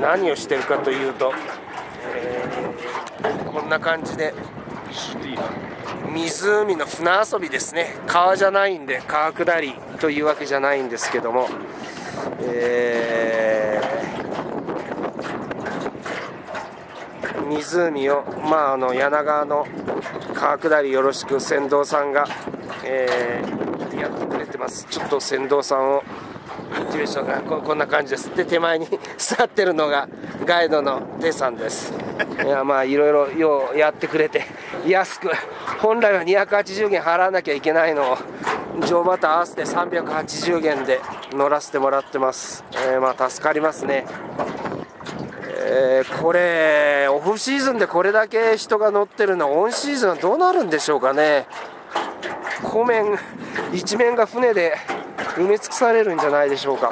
何をしてるかというと、えー、こんな感じで。湖の船遊びですね。川じゃないんで川下りというわけじゃないんですけども、えー、湖を、まあ、あの柳川の川下りよろしく船頭さんが、えー、やってくれてます。ちょっと船頭さんをていう人がここんな感じです。で手前に 座ってるのがガイドのデさんです。いやまあいろいろようやってくれて安く本来は280元払わなきゃいけないのを乗馬と合わせて380元で乗らせてもらってます、えー、まあ助かりますね。えー、これオフシーズンでこれだけ人が乗ってるのオンシーズンはどうなるんでしょうかね。湖面一面が船で埋め尽くされるんじゃないでしょうか。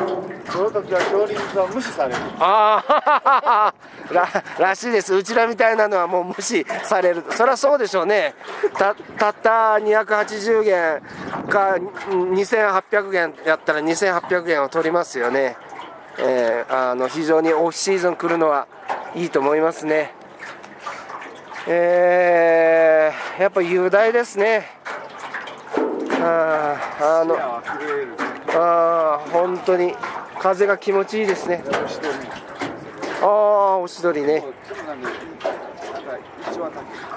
その時は恐竜は無視される。ああ ららしいです。うちらみたいなのはもう無視される。そりゃそうでしょうね。たたった280元か2800元やったら2800元を取りますよね。えー、あの非常にオフシーズン来るのはいいと思いますね。えー、やっぱ雄大ですねああのああ本当に風が気持ちいいですね。ああおしどりね。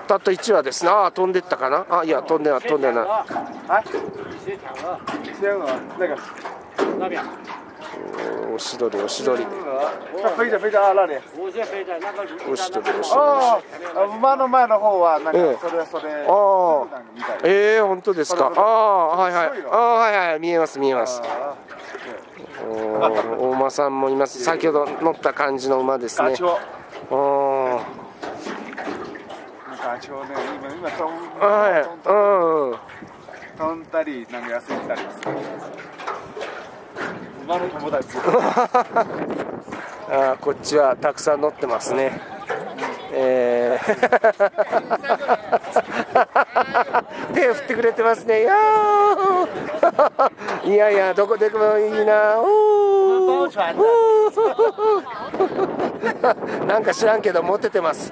たった1羽ですねああ飛んでったかな。あいや飛んでない飛んでない。おしどりおしどり。飛着飛着啊那里おしどりおしどり。馬の前の方はなんかそれはそれああええー、本当ですか？ああはいはい。ああはいはい見えます見えます。お馬さんもいます。先ほど乗った感じの馬ですね。おガチョウね今今飛んはい。うん。飛んだりなんか休んだりする馬の友達。あこっちはたくさん乗ってますね、えー、手振ってくれてますね。いや いやいやどこでもいいな。なんか知らんけどモテてます。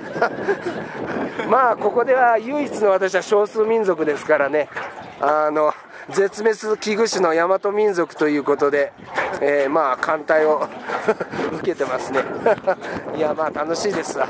まあここでは唯一の私は少数民族ですからね。あの絶滅危惧種の大和民族ということで、えー、まあ艦隊を 受けてますね。いやまあ楽しいですわ。